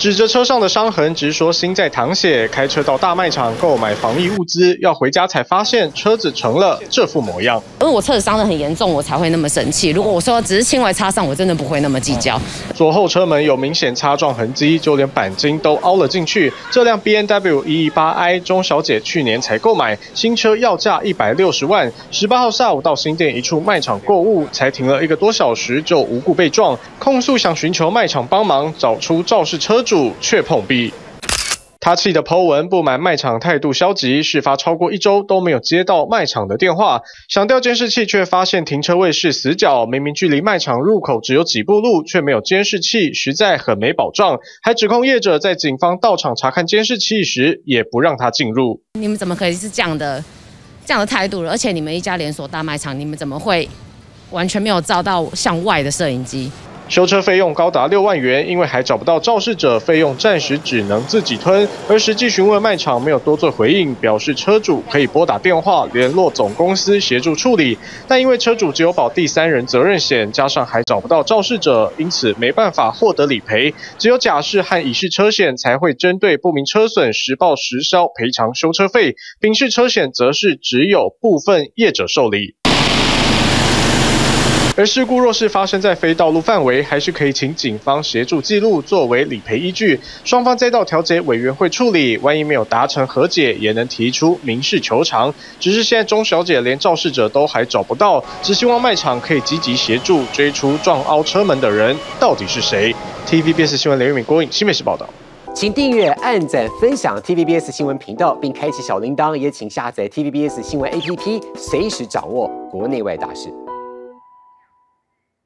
指着车上的伤痕，直说心在淌血。开车到大卖场购买防疫物资，要回家才发现车子成了这副模样。因为我车子伤得很严重，我才会那么生气。如果我说只是轻微擦伤，我真的不会那么计较。左后车门有明显擦撞痕迹，就连钣金都凹了进去。这辆 B N W 一一八 i 钟小姐去年才购买新车，要价一百六十万。十八号下午到新店一处卖场购物，才停了一个多小时就无故被撞，控诉想寻求卖场帮忙找出肇事车主，却碰壁。他气的 Po 文不满卖场态度消极，事发超过一周都没有接到卖场的电话，想调监视器却发现停车位是死角，明明距离卖场入口只有几步路，却没有监视器，实在很没保障。还指控业者在警方到场查看监视器时，也不让他进入。你们怎么可以是这样的这样的态度？而且你们一家连锁大卖场，你们怎么会完全没有照到向外的摄影机？修车费用高达六万元，因为还找不到肇事者，费用暂时只能自己吞。而实际询问卖场没有多做回应，表示车主可以拨打电话联络总公司协助处理。但因为车主只有保第三人责任险，加上还找不到肇事者，因此没办法获得理赔。只有甲式和乙式车险才会针对不明车损实报实销赔偿修车费，丙式车险则是只有部分业者受理。而事故若是发生在非道路范围，还是可以请警方协助记录作为理赔依据，双方再到调解委员会处理。万一没有达成和解，也能提出民事求偿。只是现在钟小姐连肇事者都还找不到，只希望卖场可以积极协助追出撞凹车门的人到底是谁。TVBS 新闻连玉敏郭颖新美市报道，请订阅、按赞、分享 TVBS 新闻频道，并开启小铃铛，也请下载 TVBS 新闻 APP，随时掌握国内外大事。